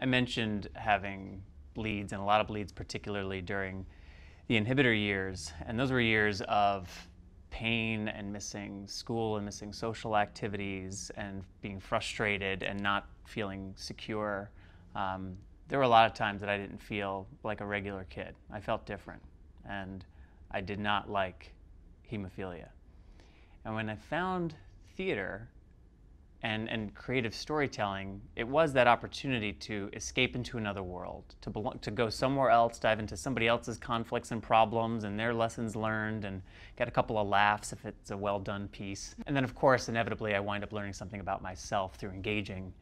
I mentioned having bleeds and a lot of bleeds, particularly during the inhibitor years. And those were years of pain and missing school and missing social activities and being frustrated and not feeling secure. Um, there were a lot of times that I didn't feel like a regular kid. I felt different. And I did not like hemophilia. And when I found theater, and, and creative storytelling, it was that opportunity to escape into another world, to, belong, to go somewhere else, dive into somebody else's conflicts and problems and their lessons learned, and get a couple of laughs if it's a well done piece. And then, of course, inevitably, I wind up learning something about myself through engaging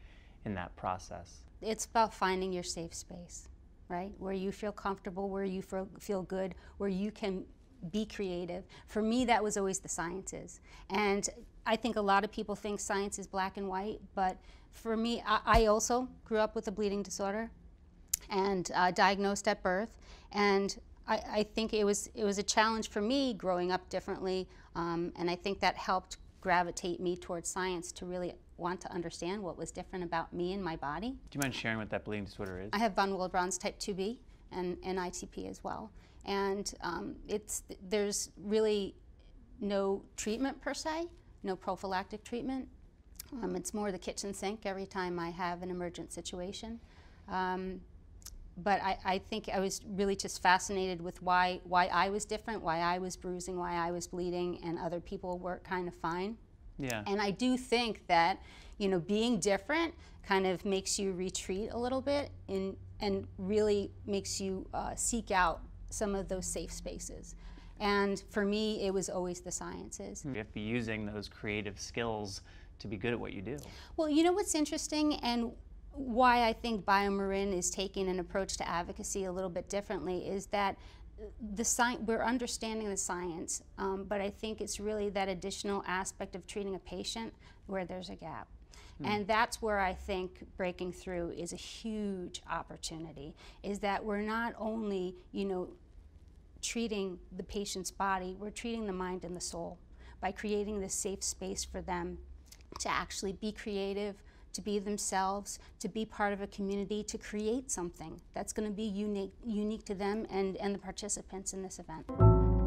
in that process. It's about finding your safe space, right? Where you feel comfortable, where you feel, feel good, where you can be creative. For me, that was always the sciences. And I think a lot of people think science is black and white, but for me, I, I also grew up with a bleeding disorder and uh, diagnosed at birth. And I, I, think it was, it was a challenge for me growing up differently. Um, and I think that helped gravitate me towards science to really want to understand what was different about me and my body. Do you mind sharing what that bleeding disorder is? I have von Willebrand's type 2B and, and ITP as well. And um, it's, there's really no treatment per se, no prophylactic treatment. Um, it's more the kitchen sink every time I have an emergent situation. Um, but I, I, think I was really just fascinated with why, why I was different, why I was bruising, why I was bleeding, and other people were kind of fine. Yeah. And I do think that, you know, being different kind of makes you retreat a little bit in, and really makes you uh, seek out some of those safe spaces. And for me, it was always the sciences. You have to be using those creative skills to be good at what you do. Well, you know what's interesting and why I think BioMarin is taking an approach to advocacy a little bit differently is that the science, we're understanding the science, um, but I think it's really that additional aspect of treating a patient where there's a gap. Hmm. And that's where I think breaking through is a huge opportunity, is that we're not only, you know, treating the patient's body, we're treating the mind and the soul by creating this safe space for them to actually be creative, to be themselves, to be part of a community, to create something that's going to be unique, unique to them and, and the participants in this event.